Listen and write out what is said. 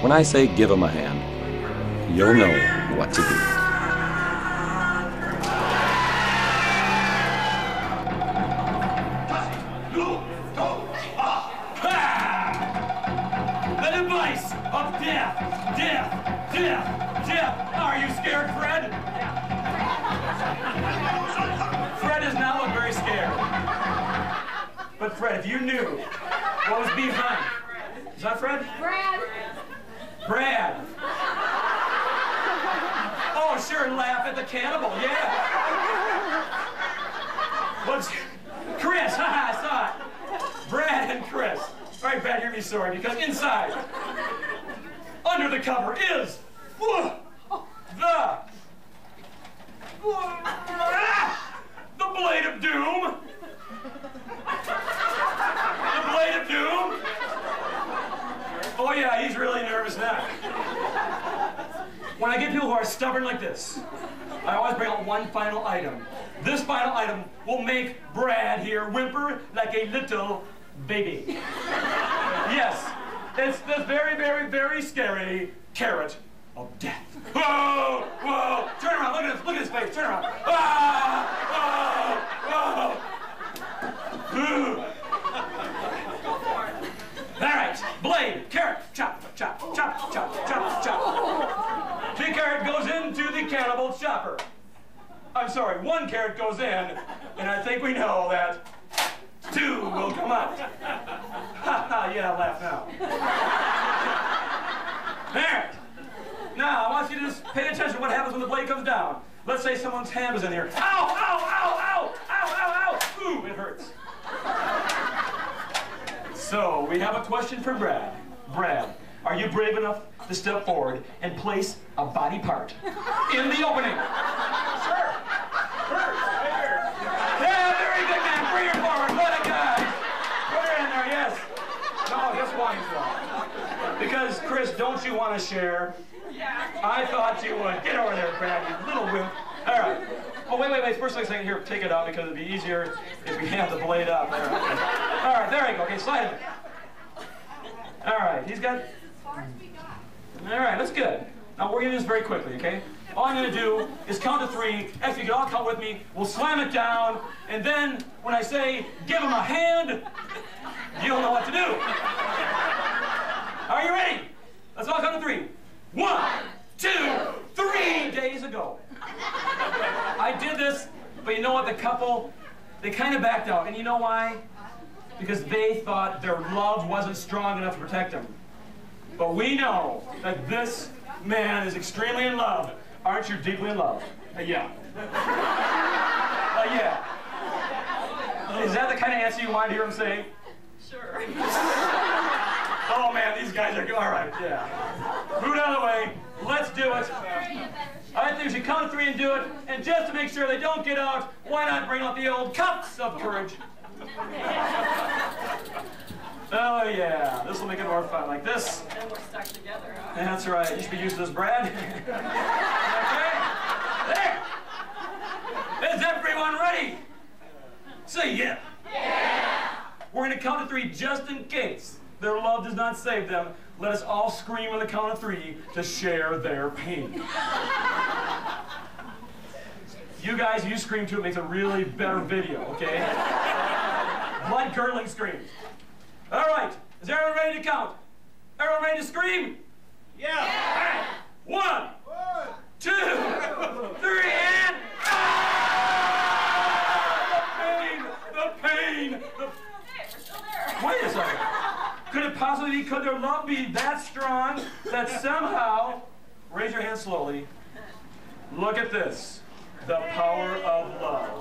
When I say give him a hand, you'll know what to do. The device of death, death, death, death. Are you scared, Fred? Fred does not look very scared. But Fred, if you knew what was behind, is that Fred? Brad. Brad. Oh, sure, laugh at the cannibal, yeah. What's Chris? Haha, I saw it. Brad and Chris. All right, Brad, hear me sorry, because inside, under the cover is the the blade of doom. The blade of doom. Oh yeah, he's really nervous now. When I get people who are stubborn like this, I always bring out one final item. This final item will make Brad here whimper like a little baby. yes, it's the very, very, very scary carrot of death. Whoa, whoa, turn around, look at his, look at his face, turn around. Ah, whoa, whoa. Ooh. All right, blade, carrot, chop, chop, chop, chop. The carrot goes into the cannibal chopper. I'm sorry, one carrot goes in, and I think we know that two will come out. Ha ha, yeah, laugh now. There. Now, I want you to just pay attention what happens when the blade comes down. Let's say someone's hand is in here. Ow, ow, ow, ow, ow, ow, ow. Ooh, it hurts. So, we have a question for Brad. Brad, are you brave enough to step forward and place a body part in the opening? Sure. Yeah, very good, man. Bring her forward. What a guy. Put her in there, yes. No, just one. Because, Chris, don't you want to share? Yeah. I thought you would. Get over there, Brad, you little wimp. All right. Oh, wait, wait, wait. First thing, I second, here, take it out because it'd be easier if we have the blade up there. All right, there you go. Okay, slide it. All right, he's got. That's good. Now we're gonna do this very quickly, okay? All I'm gonna do is count to three. Actually, you can all count with me. We'll slam it down, and then when I say give him a hand, you'll know what to do. Are you ready? Let's all count to three. One, two, three. Days ago, I did this, but you know what? The couple, they kind of backed out, and you know why? Because they thought their love wasn't strong enough to protect them. But we know that this man is extremely in love. Aren't you deeply in love? Uh, yeah. Uh, yeah. Is that the kind of answer you want to hear him say? Sure. Oh man, these guys are good. All right, yeah. Move out of the way. Let's do it. I think we should count three and do it. And just to make sure they don't get out, why not bring out the old cups of courage? Oh yeah, this will make it more fun. Like this. And we're stuck together, huh? That's right. You should be used to this, Brad. okay. There. Is everyone ready? Say yeah. Yeah. We're going to count to three just in case their love does not save them. Let us all scream on the count of three to share their pain. you guys, you scream too. It makes a really better video, okay? Blood curdling screams. Is everyone ready to count? Everyone ready to scream? Yeah. All right. One, two, three, and ah! the pain, the pain, the Hey, we're still there. Wait a second. Could it possibly be, could their love be that strong that somehow, raise your hand slowly, look at this, the power of